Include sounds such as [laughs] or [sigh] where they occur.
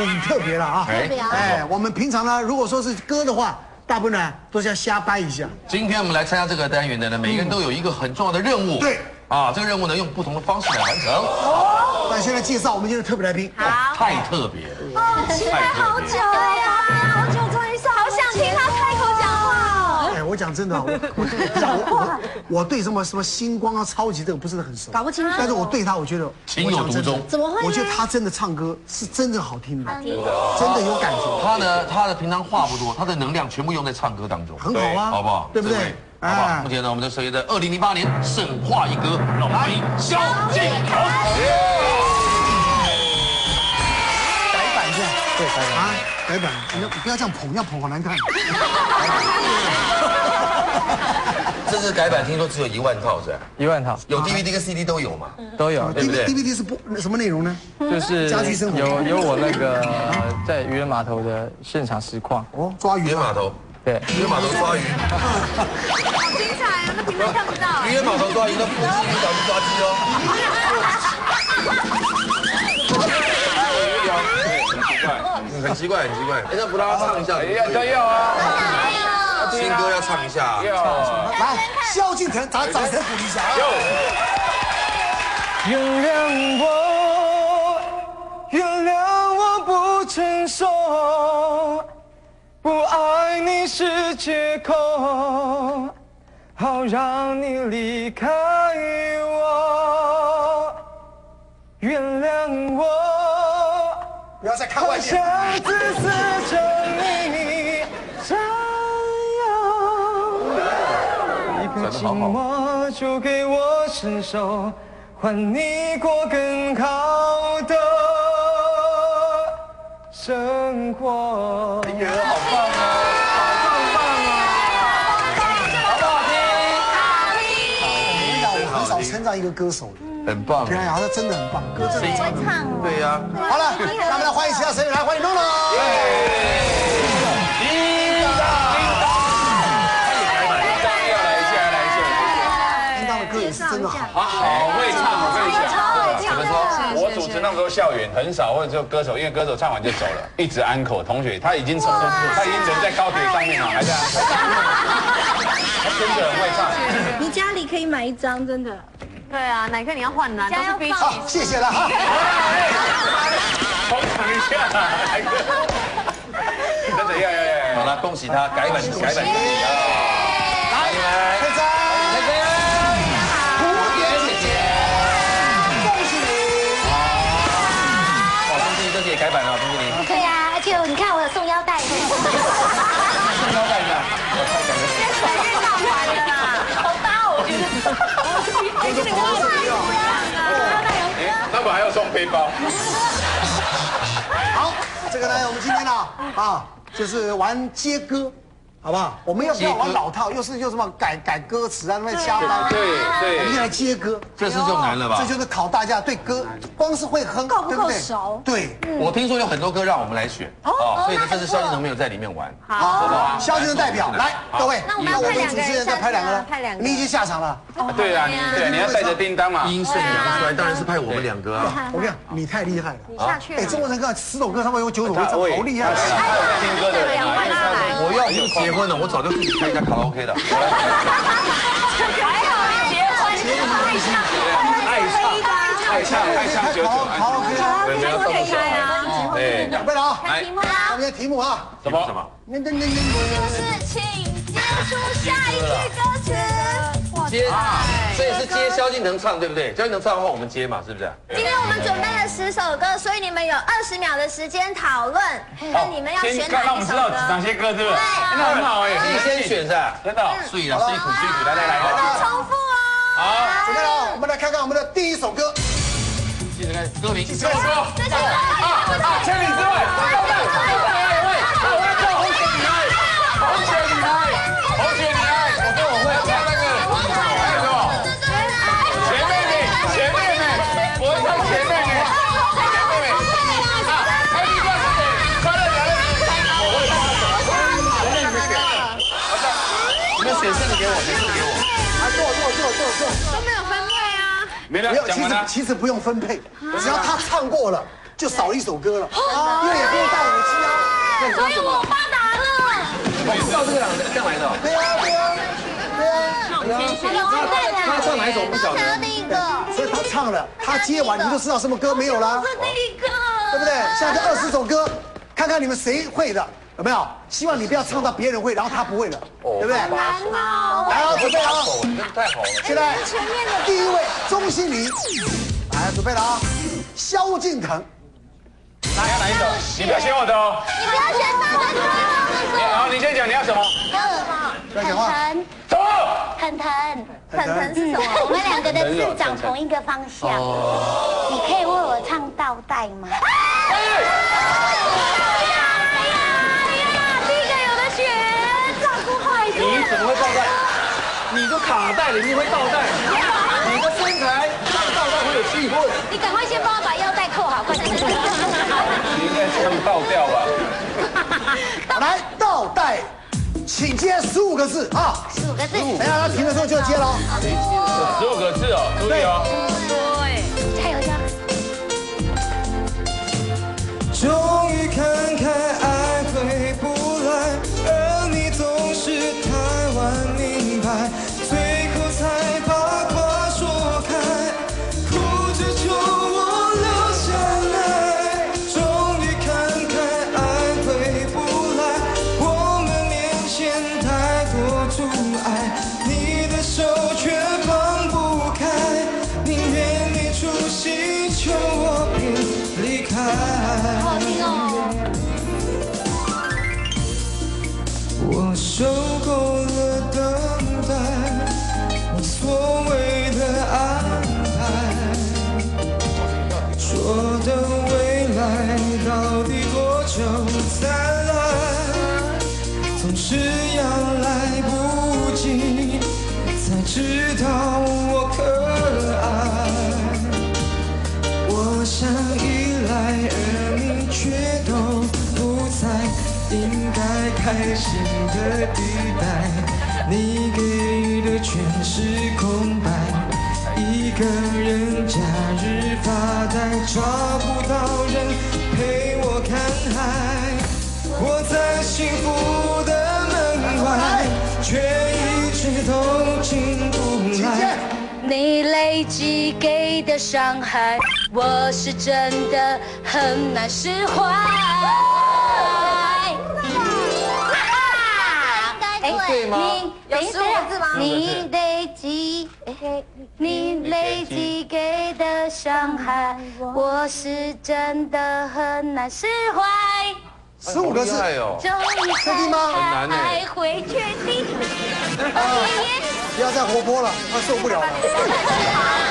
就很特别了啊。哎特别啊哎，我们平常呢，如果说是歌的话，大部分呢都是要瞎掰一下。今天我们来参加这个单元的呢，每个人都有一个很重要的任务。对啊，这个任务呢用不同的方式来完成，哦那现在介绍我们今天的特别来宾。好，太特别了。哦，期待好久了呀，我讲真的啊，我 [laughs] 我我我我对什么什么星光啊、超级这个不是很熟，搞不清楚但是我对他，我觉得情有独钟怎么会我觉得他真的唱歌是真的好听的，听真的有感觉，他呢，他的平常话不多，他的能量全部用在唱歌当中，很好啊，好不好？对不对？好不好？目前呢，我们的谁的二零零八年神话一哥，让我们欢迎萧敬腾。改版一下，对，改版啊，改版，你要不要这样捧，要捧好难看。[laughs] 这次改版听说只有一万套是吧？一万套有 DVD 跟 CD 都有嘛？都有，对不对 DVD 是播什么内容呢？就是家居生活有有我那个呃在渔人码头的现场实况，哦，抓鱼嘛渔人码，头，对，渔人码头抓鱼，好精彩啊，那平常看不到。渔人码头抓鱼，那腹肌很小去抓鸡哦。嗯 [laughs] 很奇怪，很奇怪。哎，那不让他唱一下？要都要啊，新歌要唱一下。要。来，萧敬腾，咱掌声鼓励一下啊！原谅我，原谅我不成熟，不爱你是借口，好让你离开我。原谅我，不要再看外我面。想自私着你寂寞就给我伸手，换你过更好的生活。哎呀，好棒啊！我很少称赞一个歌手的，很棒平。常讲他真的很棒，歌真的唱。会唱哦。对呀，好了，那我们来欢迎其他成员，来欢迎诺诺。真的好。会唱，我跟你讲。怎么说？我主持那时候校园很少，或者就歌手，因为歌手唱完就走了，一直安口。同学他已经走，他已经人在高铁上面了，还在安口。他真的很会唱。你家里可以买一张，真的。对啊，哪个你要换呢？都是比好，谢谢了哈。捧场一下，真的要要要。好了，恭喜他改版改版。来，佩珍，改版了，恭喜你。对呀，而且你看我有送腰带。送腰带呢？生日闹完了啦，好大我觉得。哎，这个我是不用啊。那我还要送背包。好，这个呢，我们今天呢，啊，就是玩接歌，好不好？我们要不要玩老套？又是又什么改改歌词啊，那边瞎掰。对对我们就来。接歌，这次就难了吧这？就是考大家对歌，光是会哼，够不够对对熟对，我听说有很多歌让我们来选，哦，所以呢，这次萧敬腾没有在里面玩。好，萧敬腾代表来，各位，那我们主持人再派两个了下去啊派两，个你已经下场了。对啊，你对你要带着叮当嘛。阴盛阳衰，当然是派我们两个啊。我跟你讲，你太厉害了。你，下去哎。中国人看十首歌，他们有九首会唱，好厉害。来。我要不是结婚了，我早就自己开一家卡拉 OK 了。[laughs] 还好结婚，爱唱，爱唱，爱唱九九。好，OK 啊。对，不要动手。啊。哎，准备了啊，看题目啊。下面题目啊，什么什么？那那那那就是请接出下一句歌词。接，所以是接萧敬腾唱，对不对？萧敬腾唱的话，我们接嘛，是不是？今天我们准备了十首歌，所以你们有二十秒的时间讨论，那你们要选哪让我们知道一首歌？哪些歌，对不对？那很好哎，自己先选噻？真的。睡了，睡苦睡苦，来来来，重复哦。好，准备了啊，我们来看看我们的第一首歌。记得看歌名。这是歌。千里之外，们选剩的给我，选剩的给我。啊，坐坐坐坐坐。都没有分配啊。没了没有，，其。实其实不用分配，只要他唱过了，就少了一首歌了，因为也不用带武器啊。所以我发达了。我知道这个这样来的。对啊，对啊，对啊。他唱哪一首我不晓得。想要第一个，所以他唱了，他接完你就知道什么歌没有了，是第一个。对不对？现在这二十首歌，看看你们谁会的，有没有？希望你不要唱到别人会，然后他不会了，对不对？难哦。来哦，准备啊！真的太好了。现在第一位钟欣凌，来准备了啊！萧敬腾，来要哪一首？你不要选我的哦。你不要选他的歌。你好，你先讲你要什么？不要讲话。腾什么？腾腾腾腾是什么？我们两个的字长同一个方向。你可以为我唱倒带吗？第一个有的选，照顾坏你怎么会倒带？你都卡带了，你会倒带？你的身材上倒带会有气氛。你赶快先帮我把腰带扣好，快点。你应该唱倒掉吧？来倒带，请接十五个字啊！十五个字，等一下他停的时候就要接了。十五个字哦，注意哦。来到底多久才来？总是要来不及，才知道我可爱。我想依赖，而你却都不在。应该开心的地带，你给的全是空。一个人假日发呆，找不到人陪我看海。我在幸福的门外，却一直都进不来。你累积给的伤害，我是真的很难释怀。对。你有十五个字吗？你累积，你累积给的伤害，我是真的很难释怀。十五个字，好厉害哦。终于确定吗才很难欸爱会确定。不要再活泼了，他受不了了。来。